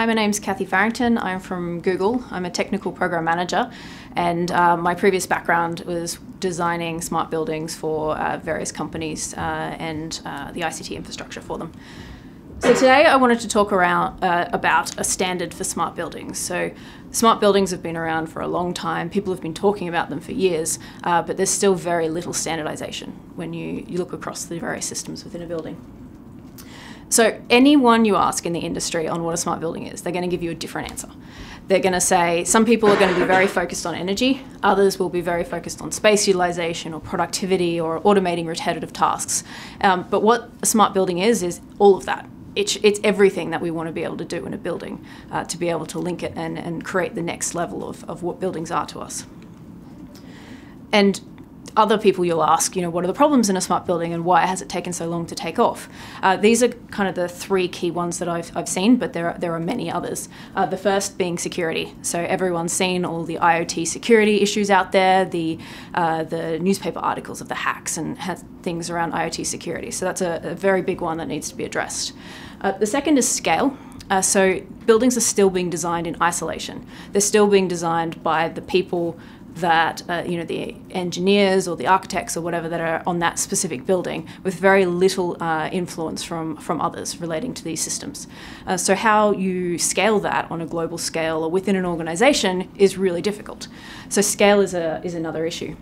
Hi, my name's Kathy Farrington. I'm from Google. I'm a technical program manager, and uh, my previous background was designing smart buildings for uh, various companies uh, and uh, the ICT infrastructure for them. So today I wanted to talk around uh, about a standard for smart buildings. So smart buildings have been around for a long time. People have been talking about them for years, uh, but there's still very little standardization when you, you look across the various systems within a building. So anyone you ask in the industry on what a smart building is, they're going to give you a different answer. They're going to say some people are going to be very focused on energy, others will be very focused on space utilization or productivity or automating repetitive tasks. Um, but what a smart building is, is all of that it's, it's everything that we want to be able to do in a building uh, to be able to link it and, and create the next level of, of what buildings are to us. And other people you'll ask, you know, what are the problems in a smart building and why has it taken so long to take off? Uh, these are kind of the three key ones that I've, I've seen, but there are, there are many others. Uh, the first being security. So everyone's seen all the IoT security issues out there, the, uh, the newspaper articles of the hacks and things around IoT security. So that's a, a, very big one that needs to be addressed. Uh, the second is scale. Uh, so buildings are still being designed in isolation. They're still being designed by the people that uh, you know the engineers or the architects or whatever that are on that specific building with very little uh, influence from from others relating to these systems. Uh, so how you scale that on a global scale or within an organization is really difficult. So scale is a is another issue.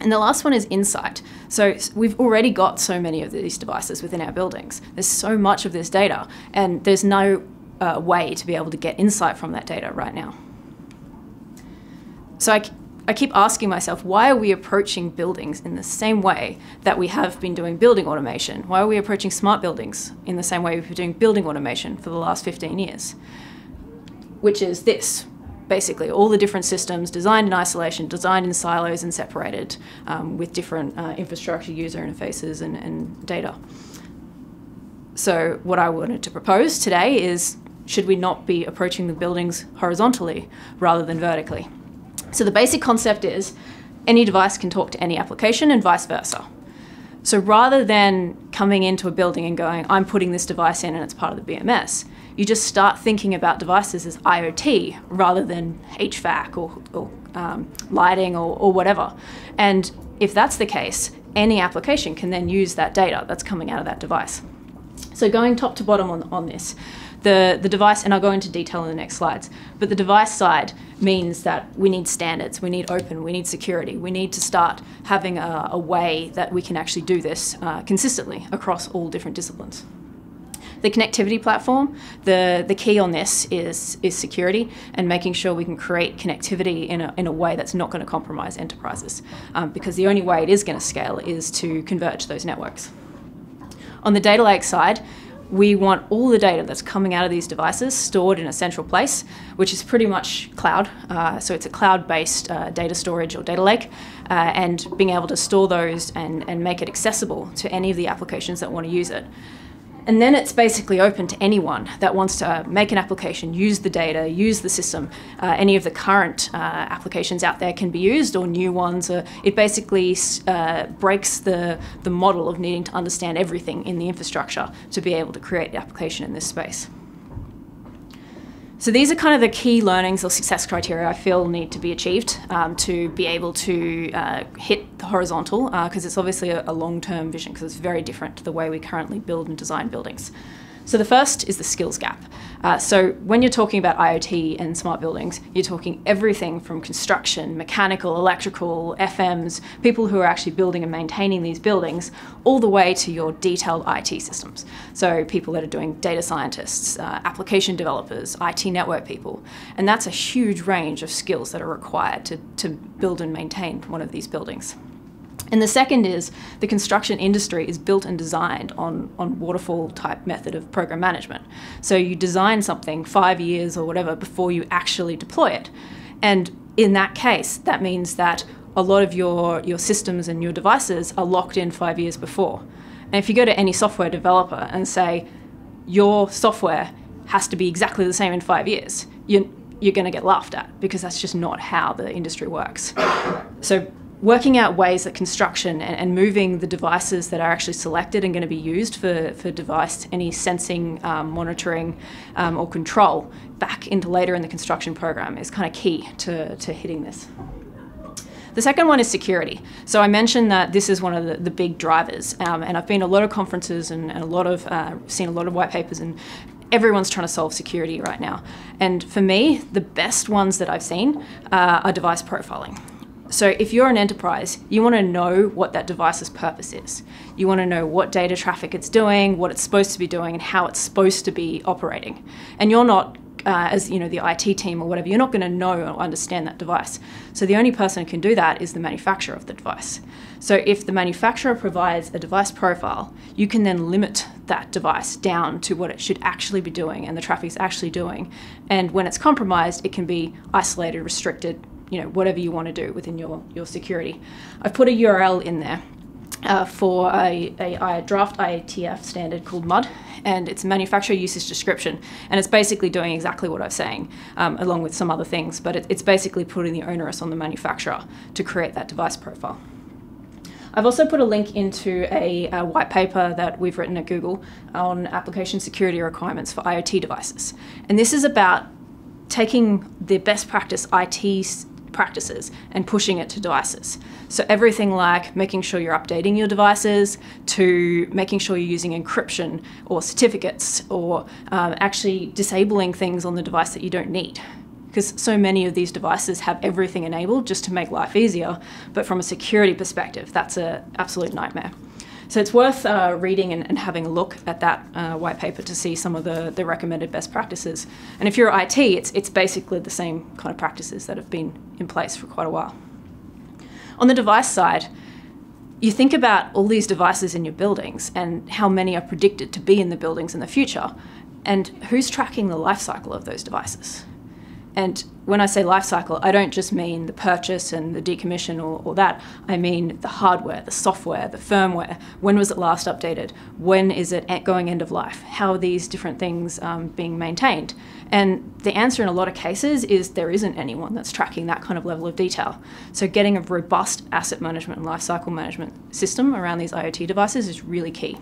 And the last one is insight. So we've already got so many of these devices within our buildings. There's so much of this data, and there's no uh, way to be able to get insight from that data right now. So I, I keep asking myself, why are we approaching buildings in the same way that we have been doing building automation? Why are we approaching smart buildings in the same way we've been doing building automation for the last 15 years? Which is this, basically, all the different systems designed in isolation, designed in silos and separated um, with different uh, infrastructure user interfaces and, and data. So what I wanted to propose today is, should we not be approaching the buildings horizontally rather than vertically? So the basic concept is any device can talk to any application and vice versa. So rather than coming into a building and going, I'm putting this device in and it's part of the BMS, you just start thinking about devices as IoT rather than HVAC or, or um, lighting or, or whatever. And if that's the case, any application can then use that data that's coming out of that device. So going top to bottom on, on this, the, the device, and I'll go into detail in the next slides, but the device side means that we need standards, we need open, we need security, we need to start having a, a way that we can actually do this uh, consistently across all different disciplines. The connectivity platform, the, the key on this is, is security and making sure we can create connectivity in a, in a way that's not going to compromise enterprises. Um, because the only way it is going to scale is to converge those networks. On the data lake side, we want all the data that's coming out of these devices stored in a central place, which is pretty much cloud. Uh, so it's a cloud-based uh, data storage or data lake, uh, and being able to store those and, and make it accessible to any of the applications that want to use it. And then it's basically open to anyone that wants to make an application, use the data, use the system. Uh, any of the current uh, applications out there can be used or new ones. Uh, it basically uh, breaks the, the model of needing to understand everything in the infrastructure to be able to create the application in this space. So these are kind of the key learnings or success criteria I feel need to be achieved um, to be able to uh, hit the horizontal, because uh, it's obviously a, a long-term vision, because it's very different to the way we currently build and design buildings. So the first is the skills gap. Uh, so when you're talking about IoT and smart buildings, you're talking everything from construction, mechanical, electrical, FMs, people who are actually building and maintaining these buildings, all the way to your detailed IT systems. So people that are doing data scientists, uh, application developers, IT network people. And that's a huge range of skills that are required to, to build and maintain one of these buildings. And the second is the construction industry is built and designed on, on waterfall type method of program management. So you design something five years or whatever before you actually deploy it. And in that case, that means that a lot of your, your systems and your devices are locked in five years before. And if you go to any software developer and say, your software has to be exactly the same in five years, you're, you're going to get laughed at because that's just not how the industry works. So working out ways that construction and, and, moving the devices that are actually selected and going to be used for, for device, any sensing, um, monitoring, um, or control back into later in the construction program is kind of key to, to hitting this. The second one is security. So I mentioned that this is one of the, the big drivers, um, and I've been to a lot of conferences and, and a lot of uh, seen a lot of white papers, and everyone's trying to solve security right now. And for me, the best ones that I've seen uh, are device profiling. So if you're an enterprise, you want to know what that device's purpose is. You want to know what data traffic it's doing, what it's supposed to be doing, and how it's supposed to be operating. And you're not uh, as you know the IT team or whatever, you're not going to know or understand that device. So the only person who can do that is the manufacturer of the device. So if the manufacturer provides a device profile, you can then limit that device down to what it should actually be doing and the traffic traffic's actually doing. And when it's compromised, it can be isolated, restricted, you know, whatever you want to do within your, your security. I've put a URL in there uh, for a, a, a, draft IETF standard called MUD, and it's manufacturer usage description. And it's basically doing exactly what I'm saying, um, along with some other things, but it, it's basically putting the onerous on the manufacturer to create that device profile. I've also put a link into a, a, white paper that we've written at Google on application security requirements for IoT devices. And this is about taking the best practice IT practices and pushing it to devices. So everything like making sure you're updating your devices to making sure you're using encryption or certificates or um, actually disabling things on the device that you don't need. Because so many of these devices have everything enabled just to make life easier, but from a security perspective, that's an absolute nightmare. So it's worth uh, reading and, and, having a look at that uh, white paper to see some of the, the recommended best practices. And if you're IT, it's, it's basically the same kind of practices that have been in place for quite a while. On the device side, you think about all these devices in your buildings and how many are predicted to be in the buildings in the future, and who's tracking the life cycle of those devices? And when I say life cycle, I don't just mean the purchase and the decommission or, or, that. I mean the hardware, the software, the firmware. When was it last updated? When is it going end of life? How are these different things um, being maintained? And the answer in a lot of cases is there isn't anyone that's tracking that kind of level of detail. So getting a robust asset management and lifecycle management system around these IoT devices is really key.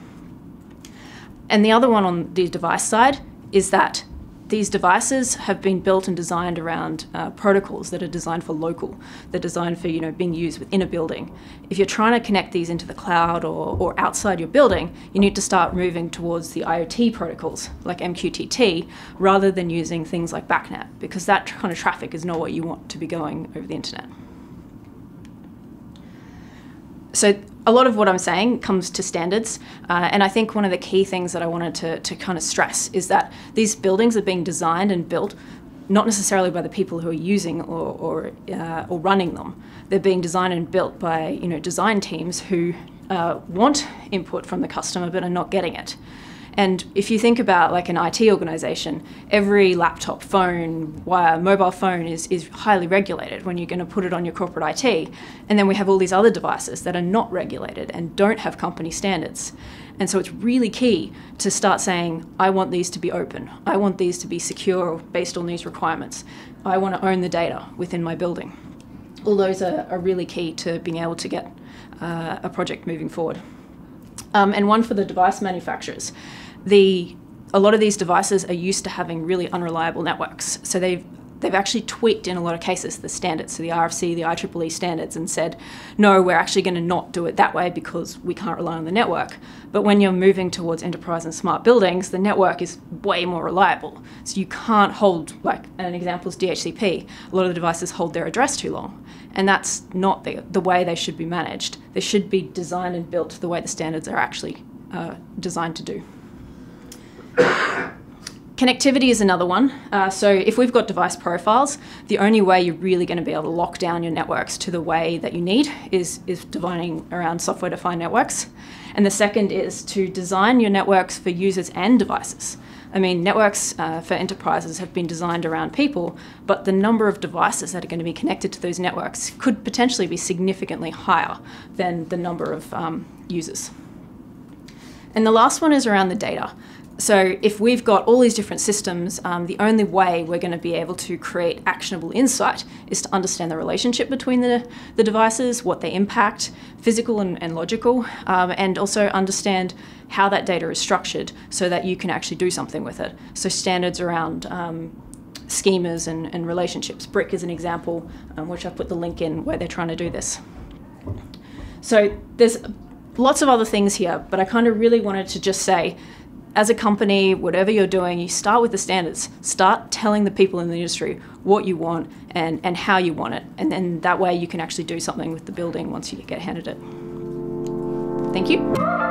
And the other one on the device side is that these devices have been built and designed around uh, protocols that are designed for local. They're designed for you know being used within a building. If you're trying to connect these into the cloud or, or outside your building, you need to start moving towards the IoT protocols like MQTT rather than using things like BACnet because that kind of traffic is not what you want to be going over the internet. So a lot of what I'm saying comes to standards. Uh, and I think one of the key things that I wanted to, to kind of stress is that these buildings are being designed and built not necessarily by the people who are using or, or, uh, or running them. They're being designed and built by you know, design teams who uh, want input from the customer but are not getting it. And if you think about like an IT organization, every laptop, phone, wire, mobile phone is, is highly regulated when you're going to put it on your corporate IT. And then we have all these other devices that are not regulated and don't have company standards. And so it's really key to start saying, I want these to be open. I want these to be secure based on these requirements. I want to own the data within my building. All those are, are really key to being able to get uh, a project moving forward. Um, and one for the device manufacturers the a lot of these devices are used to having really unreliable networks. So they've they've actually tweaked in a lot of cases the standards, so the RFC, the IEEE standards, and said, no, we're actually going to not do it that way because we can't rely on the network. But when you're moving towards enterprise and smart buildings, the network is way more reliable. So you can't hold, like an example is DHCP. A lot of the devices hold their address too long. And that's not the, the way they should be managed. They should be designed and built the way the standards are actually uh, designed to do. Connectivity is another one. Uh, so if we've got device profiles, the only way you're really going to be able to lock down your networks to the way that you need is, is designing around software-defined networks. And the second is to design your networks for users and devices. I mean, networks uh, for enterprises have been designed around people, but the number of devices that are going to be connected to those networks could potentially be significantly higher than the number of um, users. And the last one is around the data So, if we've got all these different systems, um, the only way we're going to be able to create actionable insight is to understand the relationship between the, the devices, what they impact, physical and, and logical, um, and also understand how that data is structured so that you can actually do something with it. So, standards around um, schemas and, and, relationships. Brick is an example, um, which I put the link in where they're trying to do this. So, there's lots of other things here, but I kind of really wanted to just say as a company, whatever you're doing, you start with the standards. Start telling the people in the industry what you want and, and how you want it. And then that way you can actually do something with the building once you get handed it. Thank you.